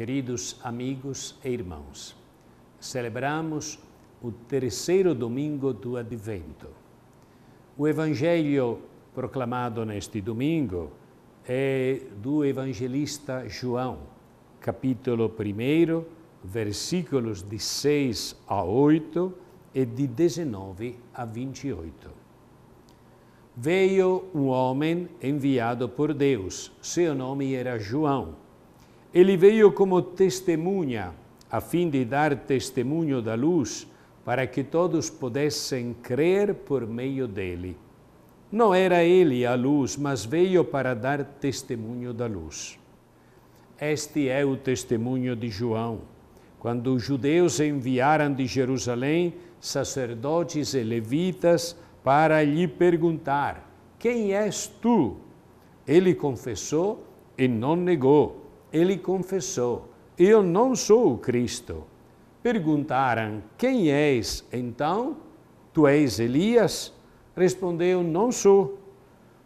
queridos amigos e irmãos. Celebramos o terceiro domingo do Advento. O Evangelho proclamado neste domingo é do evangelista João, capítulo 1, versículos de 6 a 8 e de 19 a 28. Veio um homem enviado por Deus, seu nome era João. Ele veio como testemunha, a fim de dar testemunho da luz, para que todos pudessem crer por meio dele. Não era ele a luz, mas veio para dar testemunho da luz. Este é o testemunho de João. Quando os judeus enviaram de Jerusalém sacerdotes e levitas para lhe perguntar: Quem és tu? Ele confessou e não negou. Ele confessou: Eu não sou o Cristo. Perguntaram: Quem és então? Tu és Elias? Respondeu: Não sou.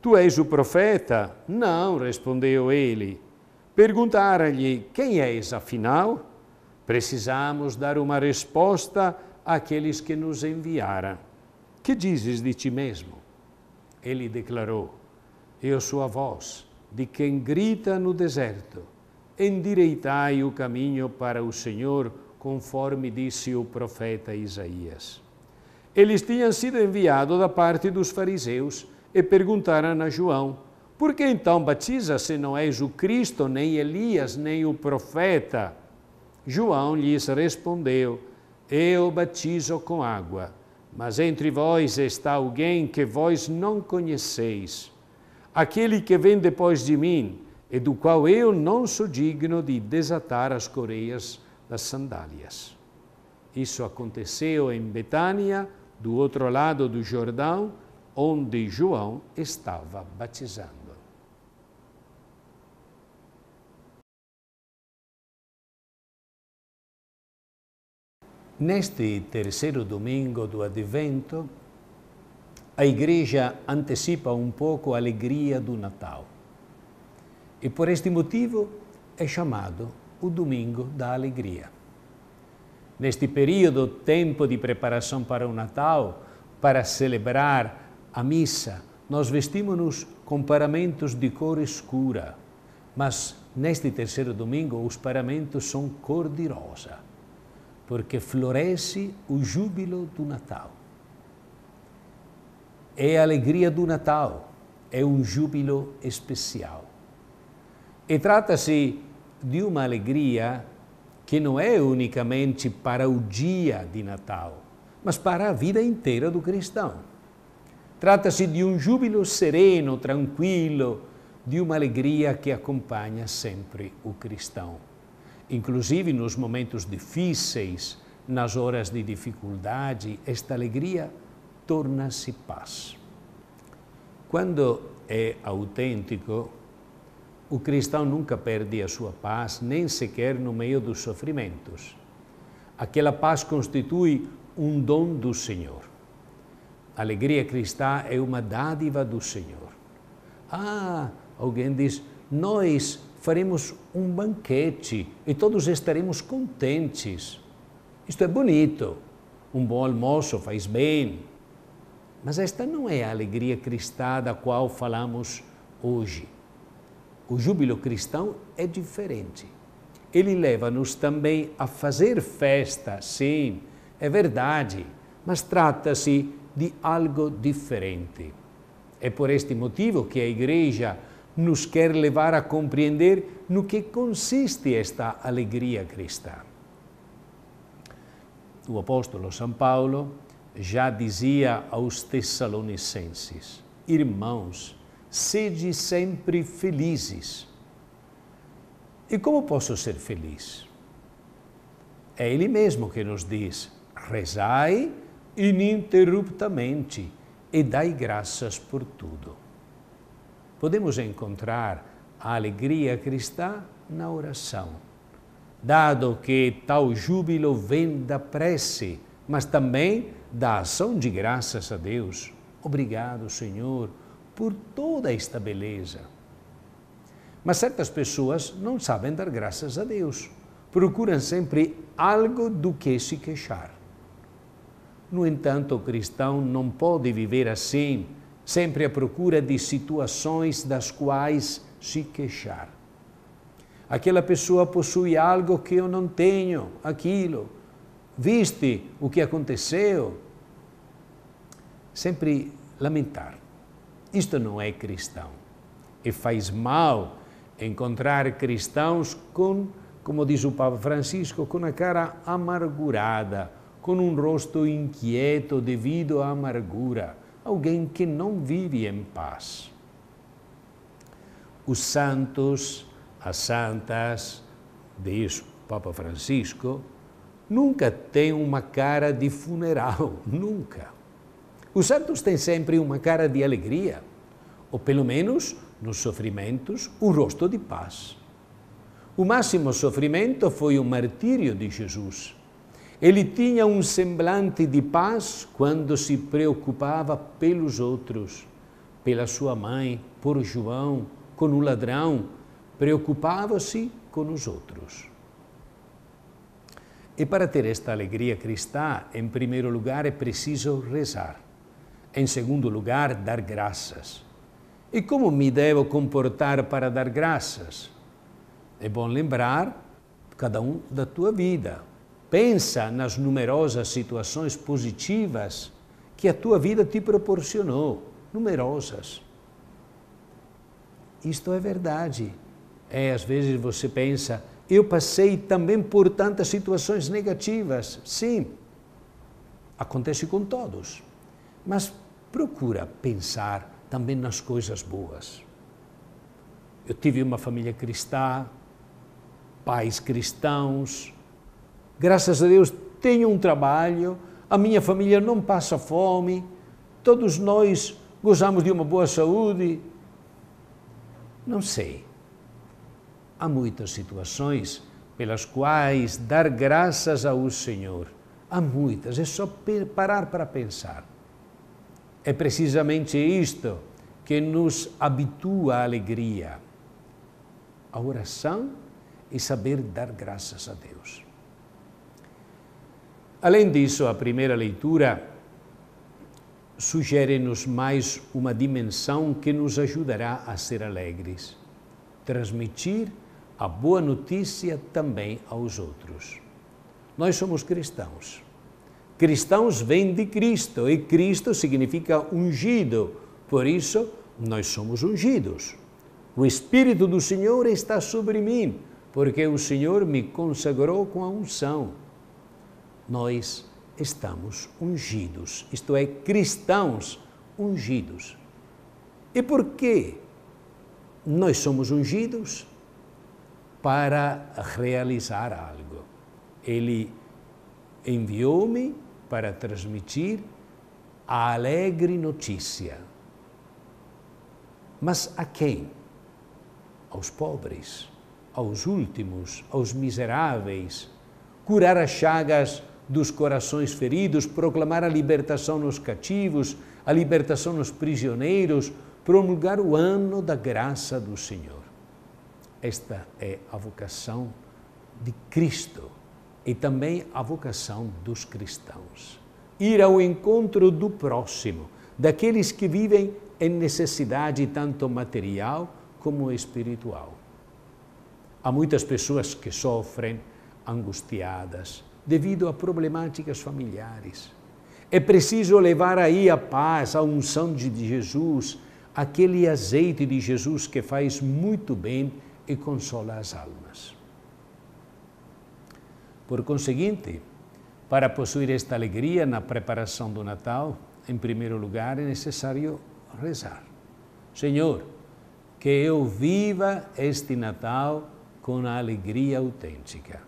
Tu és o profeta? Não, respondeu ele. Perguntaram-lhe: Quem és afinal? Precisamos dar uma resposta àqueles que nos enviaram. Que dizes de ti mesmo? Ele declarou: Eu sou a voz de quem grita no deserto: Endireitai o caminho para o Senhor, conforme disse o profeta Isaías. Eles tinham sido enviados da parte dos fariseus e perguntaram a João: Por que então batiza se não és o Cristo, nem Elias, nem o profeta? João lhes respondeu: Eu batizo com água mas entre vós está alguém que vós não conheceis, aquele que vem depois de mim, e do qual eu não sou digno de desatar as correias das sandálias. Isso aconteceu em Betânia, do outro lado do Jordão, onde João estava batizando. Neste terceiro domingo do Advento, a Igreja antecipa um pouco a alegria do Natal. E por este motivo é chamado o Domingo da Alegria. Neste período, tempo de preparação para o Natal, para celebrar a missa, nós vestimos-nos com paramentos de cor escura, mas neste terceiro domingo os paramentos são cor de rosa porque floresce o júbilo do Natal. É a alegria do Natal, é um júbilo especial. E trata-se de uma alegria que não é unicamente para o dia de Natal, mas para a vida inteira do cristão. Trata-se de um júbilo sereno, tranquilo, de uma alegria que acompanha sempre o cristão inclusive nos momentos difíceis, nas horas de dificuldade, esta alegria torna-se paz. Quando é autêntico, o cristão nunca perde a sua paz, nem sequer no meio dos sofrimentos. Aquela paz constitui um dom do Senhor. A alegria cristã é uma dádiva do Senhor. Ah, alguém diz, nós faremos um banquete e todos estaremos contentes. Isto é bonito. Um bom almoço faz bem. Mas esta não é a alegria cristã da qual falamos hoje. O júbilo cristão é diferente. Ele leva-nos também a fazer festa, sim, é verdade, mas trata-se de algo diferente. É por este motivo que a Igreja nos quer levar a compreender no que consiste esta alegria cristã. O apóstolo São Paulo já dizia aos Tessalonicenses: Irmãos, sede sempre felizes. E como posso ser feliz? É Ele mesmo que nos diz: rezai ininterruptamente e dai graças por tudo podemos encontrar a alegria cristã na oração. Dado que tal júbilo vem da prece, mas também da ação de graças a Deus. Obrigado, Senhor, por toda esta beleza. Mas certas pessoas não sabem dar graças a Deus. Procuram sempre algo do que se queixar. No entanto, o cristão não pode viver assim, sempre à procura de situações das quais se queixar. Aquela pessoa possui algo que eu não tenho, aquilo. Viste o que aconteceu? Sempre lamentar. Isto não é cristão. E faz mal encontrar cristãos com, como diz o Papa Francisco, com a cara amargurada, com um rosto inquieto devido à amargura, alguém que não vive em paz. Os santos, as santas, diz Papa Francisco, nunca têm uma cara de funeral, nunca. Os santos têm sempre uma cara de alegria, ou pelo menos nos sofrimentos, o rosto de paz. O máximo sofrimento foi o martírio de Jesus. Ele tinha um semblante de paz quando se preocupava pelos outros, pela sua mãe, por João, com o ladrão, preocupava-se com os outros. E para ter esta alegria cristã, em primeiro lugar é preciso rezar. Em segundo lugar, dar graças. E como me devo comportar para dar graças? É bom lembrar cada um da tua vida. Pensa nas numerosas situações positivas que a tua vida te proporcionou, numerosas. Isto é verdade. É, às vezes você pensa, eu passei também por tantas situações negativas. Sim, acontece com todos. Mas procura pensar também nas coisas boas. Eu tive uma família cristã, pais cristãos. Graças a Deus tenho um trabalho, a minha família não passa fome, todos nós gozamos de uma boa saúde. Não sei. Há muitas situações pelas quais dar graças ao Senhor. Há muitas, é só parar para pensar. É precisamente isto que nos habitua à alegria. A oração e saber dar graças a Deus. Além disso, a primeira leitura sugere-nos mais uma dimensão que nos ajudará a ser alegres. Transmitir a boa notícia também aos outros. Nós somos cristãos Cristãos vêm de Cristo e Cristo significa ungido. Por isso, nós somos ungidos. O Espírito do Senhor está sobre mim, porque o Senhor me consagrou com a unção. Nós estamos ungidos, isto é, cristãos ungidos. E por que nós somos ungidos? Para realizar algo. Ele enviou-me para transmitir a alegre notícia. Mas a quem? Aos pobres, aos últimos, aos miseráveis. Curar as chagas dos corações feridos, proclamar a libertação nos cativos, a libertação nos prisioneiros, promulgar o ano da graça do Senhor. Esta é a vocação de Cristo e também a vocação dos cristãos. Ir ao encontro do próximo, daqueles que vivem em necessidade tanto material como espiritual. Há muitas pessoas que sofrem angustiadas devido a problemáticas familiares. É preciso levar aí a paz, a unção de Jesus, aquele azeite de Jesus que faz muito bem e consola as almas. Por conseguinte, para possuir esta alegria na preparação do Natal, em primeiro lugar é necessário rezar. Senhor, que eu viva este Natal com a alegria autêntica.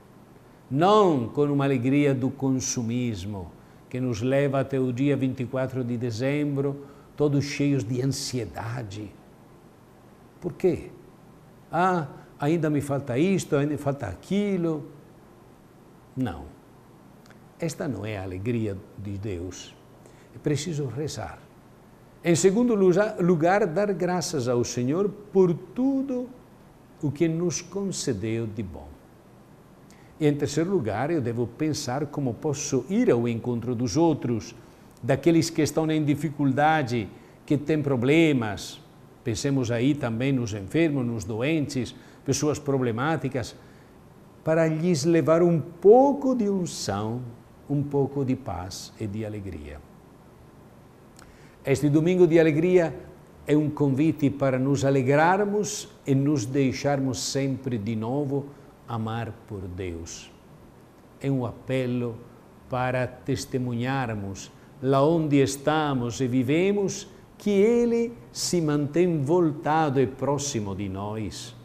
Não com uma alegria do consumismo que nos leva até o dia 24 de dezembro, todos cheios de ansiedade. Por quê? Ah, ainda me falta isto, ainda me falta aquilo. Não. Esta não é a alegria de Deus. É preciso rezar. Em segundo lugar, dar graças ao Senhor por tudo o que nos concedeu de bom. E em terceiro lugar, eu devo pensar como posso ir ao encontro dos outros, daqueles que estão em dificuldade, que têm problemas. Pensemos aí também nos enfermos, nos doentes, pessoas problemáticas, para lhes levar um pouco de unção, um pouco de paz e de alegria. Este domingo de alegria é um convite para nos alegrarmos e nos deixarmos sempre de novo amar por Deus. É um apelo para testemunharmos lá onde estamos e vivemos que Ele se mantém voltado e próximo de nós.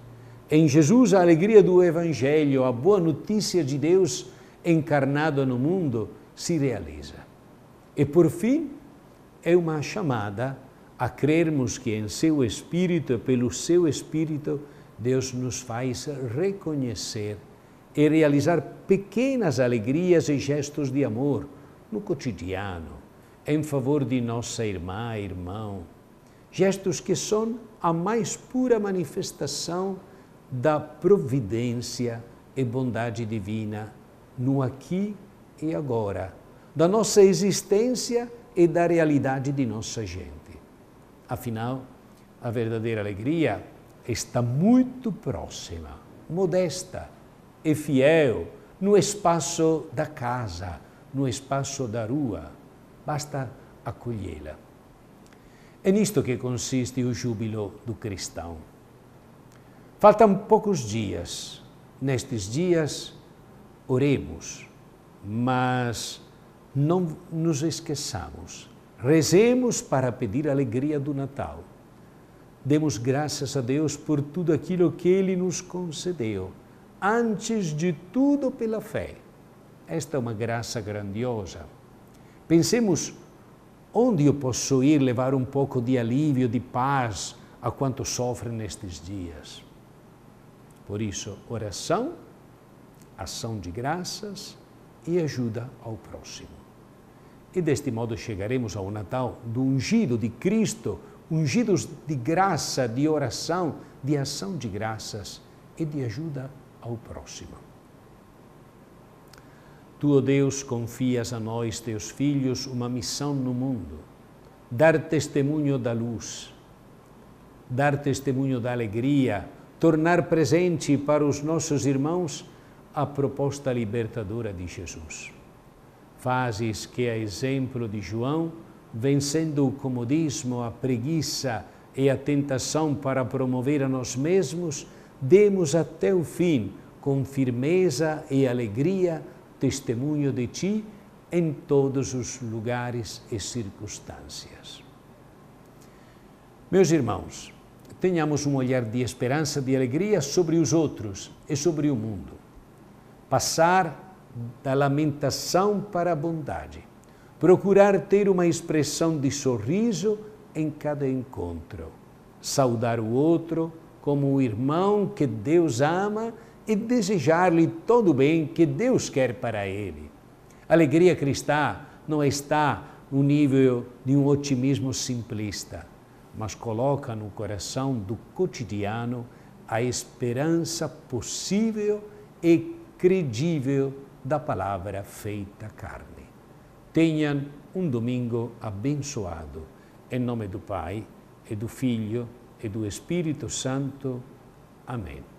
Em Jesus, a alegria do Evangelho, a boa notícia de Deus encarnado no mundo, se realiza. E por fim, é uma chamada a crermos que em seu Espírito, pelo seu Espírito, Deus nos faz reconhecer e realizar pequenas alegrias e gestos de amor no cotidiano, em favor de nossa irmã, irmão. Gestos que são a mais pura manifestação da providência e bondade divina no aqui e agora, da nossa existência e da realidade de nossa gente. Afinal, a verdadeira alegria está muito próxima, modesta e fiel no espaço da casa, no espaço da rua. Basta acolhê-la. É nisto que consiste o júbilo do cristão. Faltam poucos dias. Nestes dias, oremos, mas não nos esqueçamos Rezemos para pedir a alegria do Natal. Demos graças a Deus por tudo aquilo que Ele nos concedeu, antes de tudo pela fé. Esta é uma graça grandiosa. Pensemos onde eu posso ir levar um pouco de alívio, de paz a quantos sofrem nestes dias. Por isso, oração, ação de graças e ajuda ao próximo. E deste modo chegaremos ao Natal do ungido de Cristo, ungidos de graça, de oração, de ação de graças e de ajuda ao próximo. Tu, ó Deus, confias a nós, teus filhos, uma missão no mundo: dar testemunho da luz, dar testemunho da alegria, tornar presente para os nossos irmãos a proposta libertadora de Jesus. Fazes que, a exemplo de João, vencendo o comodismo, a preguiça e a tentação para promover a nós mesmos, demos até o fim, com firmeza e alegria, testemunho de Ti em todos os lugares e circunstâncias. Meus irmãos, tenhamos um olhar de esperança, de alegria sobre os outros e sobre o mundo. Passar da lamentação para a bondade. Procurar ter uma expressão de sorriso em cada encontro. Saudar o outro como o irmão que Deus ama e desejar-lhe todo o bem que Deus quer para ele. Alegria cristã não está no nível de um otimismo simplista, mas coloca no coração do cotidiano a esperança possível e credível da palavra feita carne. Tenham um domingo abençoado. Em nome do Pai, e do Filho, e do Espírito Santo. Amém.